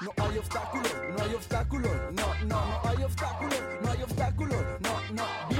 no hay obstáculos, no hay obstáculos, no, no, no hay obstáculos, no hay obstáculos, no.